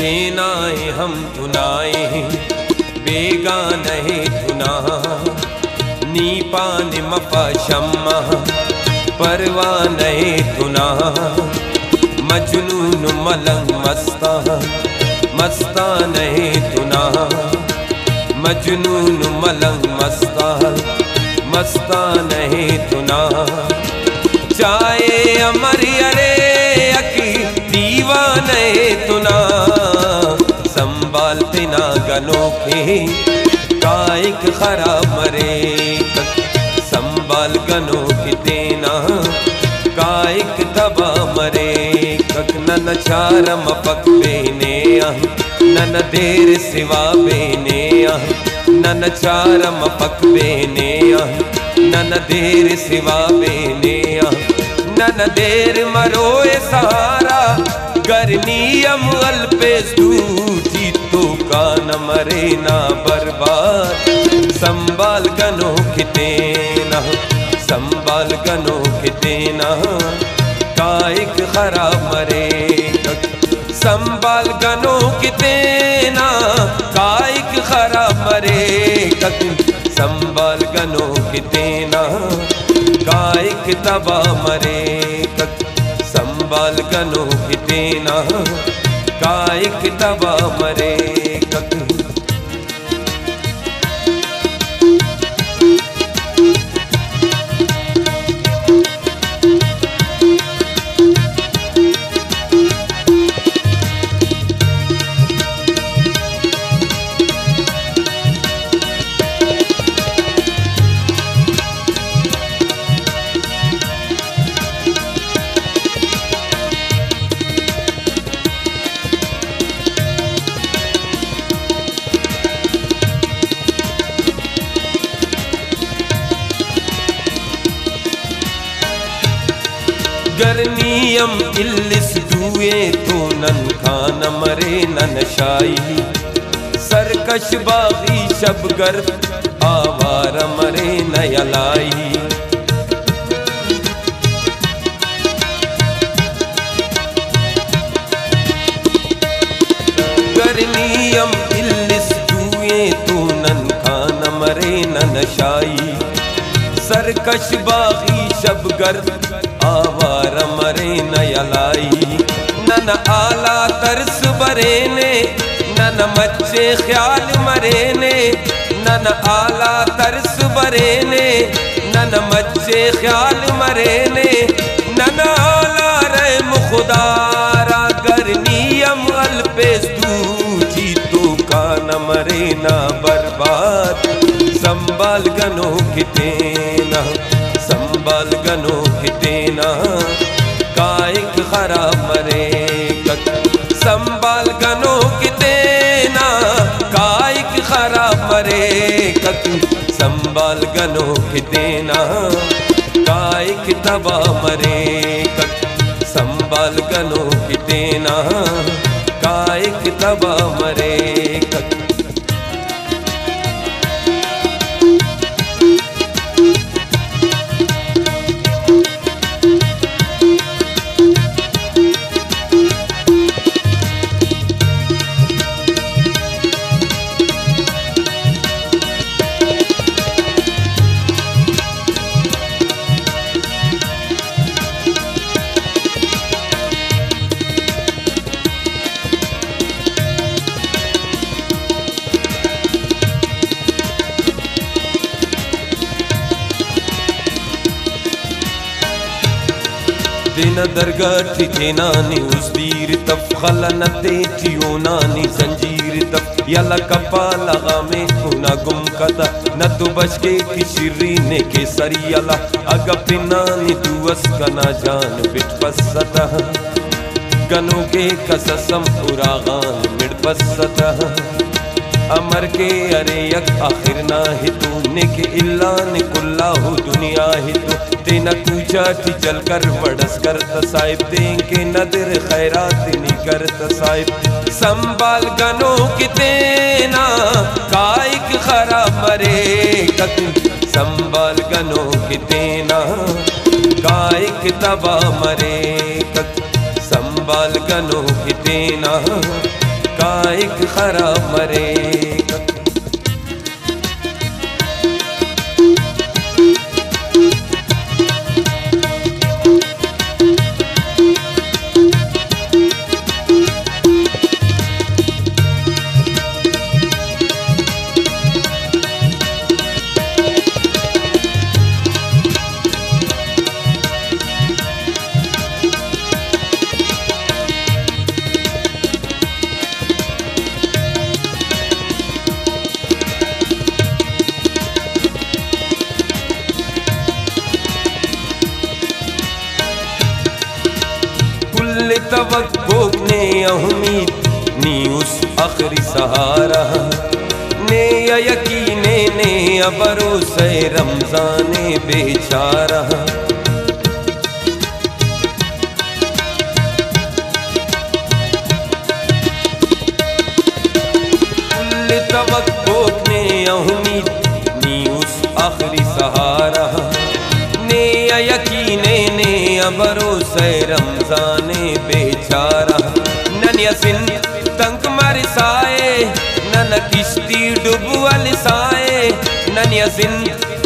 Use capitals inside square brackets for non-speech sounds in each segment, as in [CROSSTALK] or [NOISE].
देनाए हम तुनाए बेगानहे तुना नीपान मफा शम्मा। परवानहे तुना मजनून मलंग मस्ता। मस्ता नहीं तुना मजनून मलंग मस्ता। मस्ता नहीं तुना चाहे अमर अरे अकी दीवाने तुना संभालते गनों कायक खराब मरे संभाल गनों की देना कायक दबा मरे कक नन चारम पक बेने नन देर सिवा बेने नन चारम पक बेने नन देर सिवा बेने नन देर मरोए सहारा करनीयम अल्पेस दूठी तो का न मरे ना बर्बाद। संभाल गनो कितेना संभाल गनो कितेना कायक खराब मरे संभाल गनो कितेना कायक खराब मरे संभाल गनो कितेना कायक तबा मरे संभाल गनो कितेना कायक तबा मरे शाही सरकश बागी शब गर आवार मरे नयलाई गरनीयम इल्लिस दुए तो नन खान मरे नन शाही सरकश बागी शब गर आवार मरे नयलाई नन आला तरस बरेने, नन मच्चे ख्याल मरेने, नन आला तरस बरेने, नन मच्चे ख्याल मरेने, नन आला रहम खुदारा करनीयम अल्पेस दूजी तो का न मरे ना बर्बाद। संभाल गनो कितेना संभाल गनो कितेना कायक खराब संभाल गलो देना कायक तबा मरे संभाल गनो देना कायक तबा दरगठी थेनानी उस्दीर तफ खलनते थियोनानी जंजीर तफ यला कपाला गामे खुना गुम कदा, न तो बचके की शिरीने के सरियला अग पिनानी दुवस कना जान बिट पसता गनो के कससम उरागान मिड पसता अमर के अरे यक आखिर ना ही तू, निक इल्ला ने हो दुनिया ही तू। तेना कूचा थी चल कर बड़स कर तसाइब देंगे नदर खैरात नहीं कर तसाइब संभाल गनो कि तेना, काइक खराब मरे कक संभाल गनो कि तेना, काइक तबा मरे कक संभाल गनो कि तेना कायक खराब मरे कुल तवक्को ने उम्मीद नी उस आखिरी सहारा। ने यकीने, ने भरोसे रमजाने बेचारा। कुल तवक्को ने उम्मीद नी उस आखिरी सहारा। ने यकीने, ने भरोसे रमजाने नन किश्ती डुबवल साए नन यसिन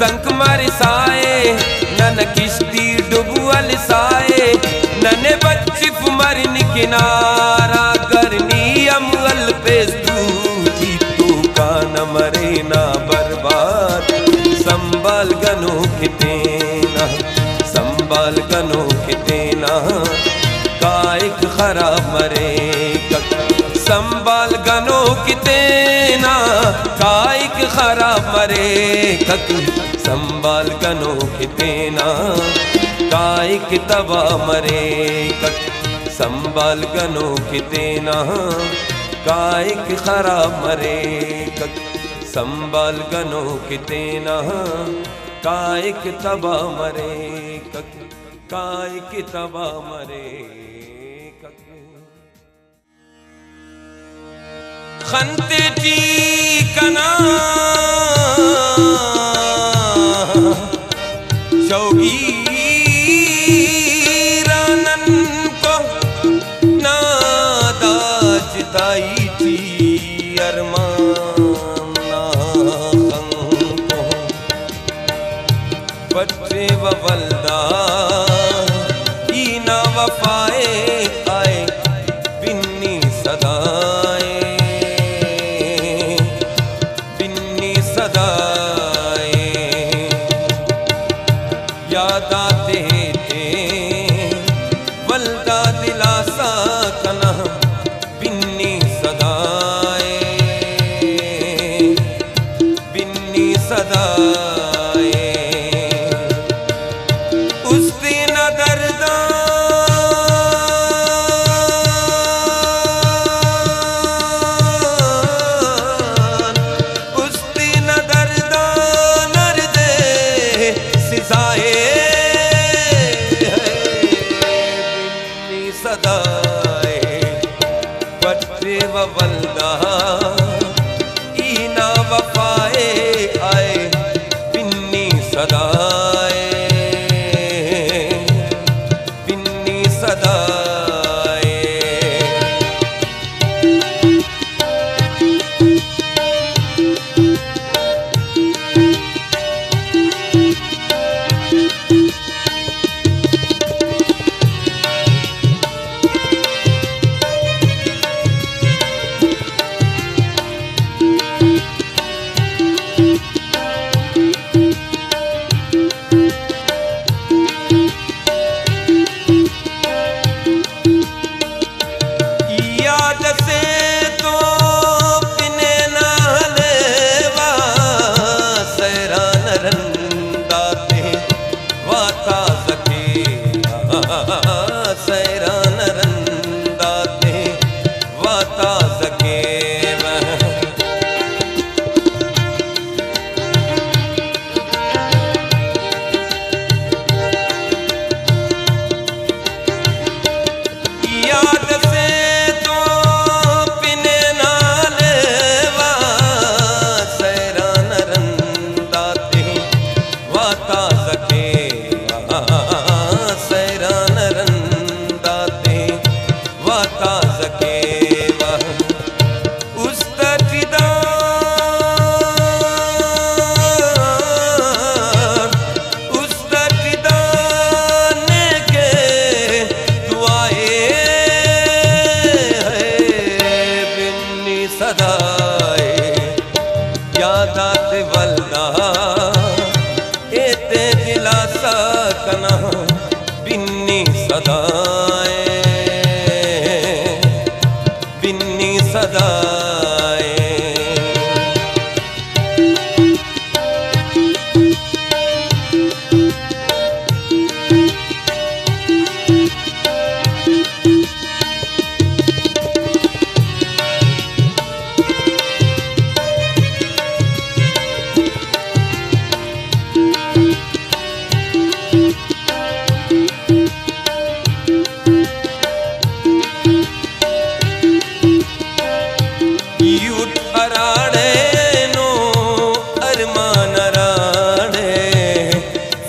तंक मरसाए नन किश्ती डुबवल साए नने बच्ची मरन किनारा करनी अमल पे तू का न मरे ना बर्बाद। संभाल गनो कितेना संभाल गनो कितेना कायक खराब मरे संभाल गनो कितेना कायक खराब मरे कक संभाल गनो कितेना कायक तबा मरे कक संभाल गनो कितेना कायक खराब मरे कक संभाल गनो कितेना कायक तबा मरे कक कायक तबा मरे खंते टी कना चौगीरानन ta ta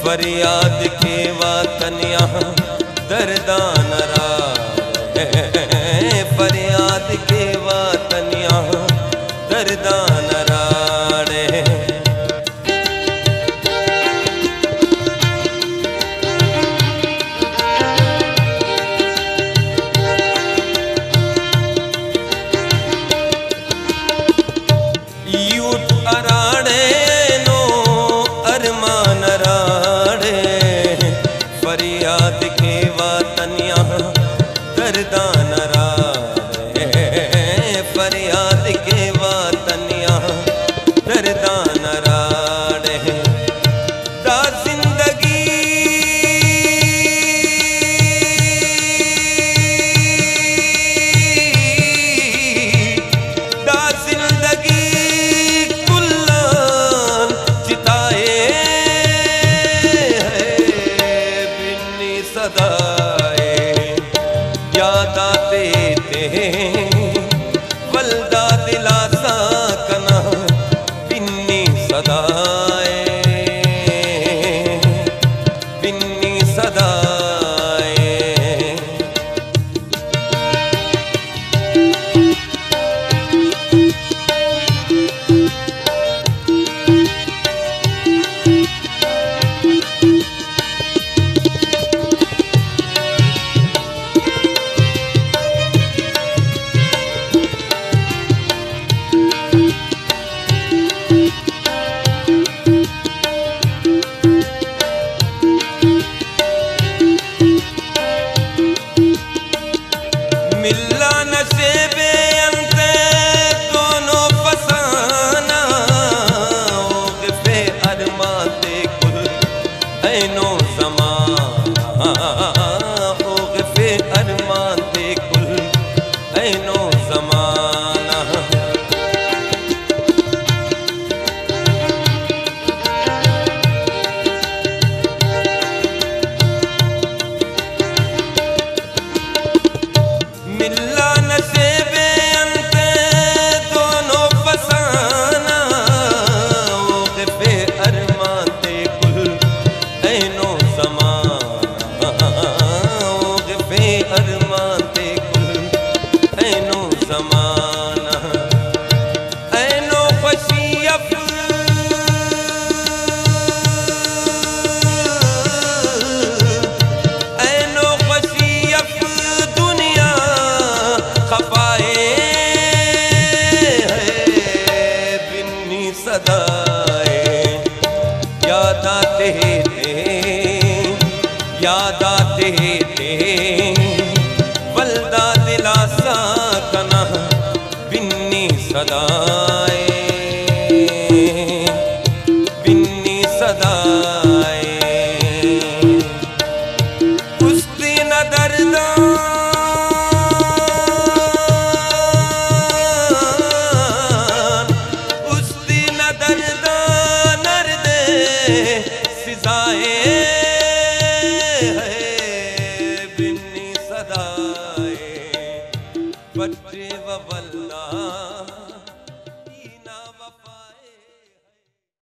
[LAUGHS] फरियाद के वातन यहाँ दर्दान फरियाद के मिल्ला नशेबे